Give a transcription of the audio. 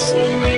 Yes.